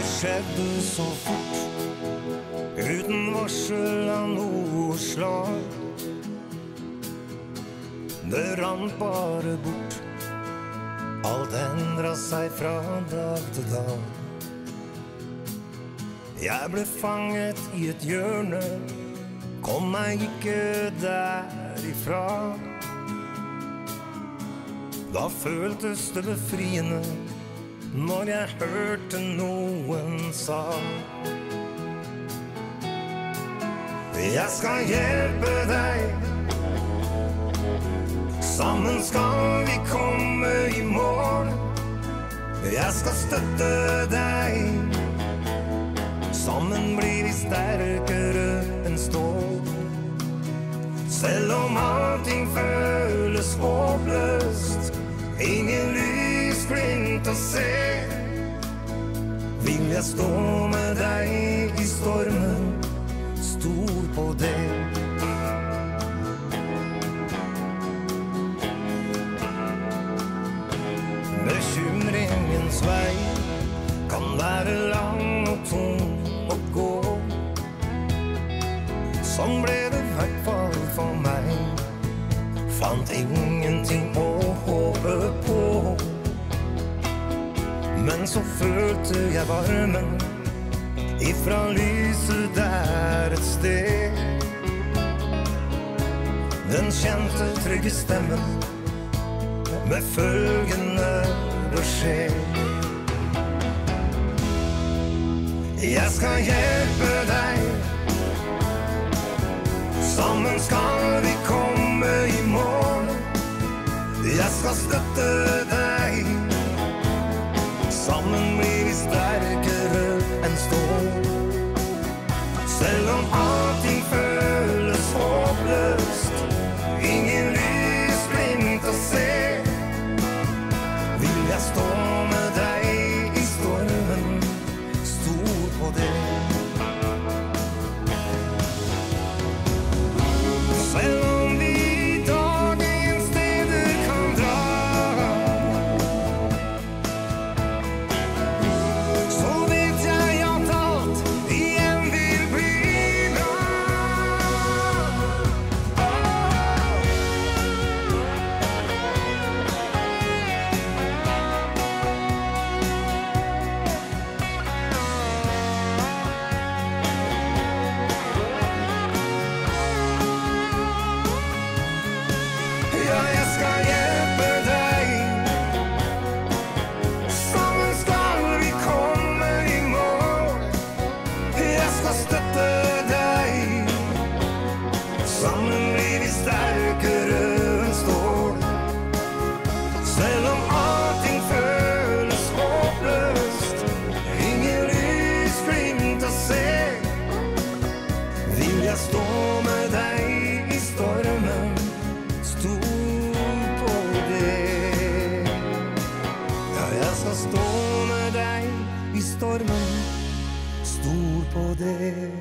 skjedde så fort, uten varsel av noe slag. Det rant bare bort, alt endra seg fra dag til dag. Jeg ble fanget i et hjørne, kom meg ikke derifra. Da føltes det befriende når jeg hørte noen sa Jeg skal hjelpe deg. Sammen skal vi komme i mål. Jeg skal støtte deg. Sammen blir vi sterkere enn stål. Selv om allting føles håpløst, ingen lysglimt å se, vil jeg stå med deg i stormen, stor på det. Bekymringens vei kan være lang og tung å gå. Sånn ble det i hvert fall for meg. Fant ingenting å håpe på. Men så følte jeg varmen ifra lyset der et sted. Den kjente, trygge stemmen med følgende beskjed. Jeg skal hjelpe deg. Sammen skal vi komme i mål. Jeg skal støtte Selv om Stor på det.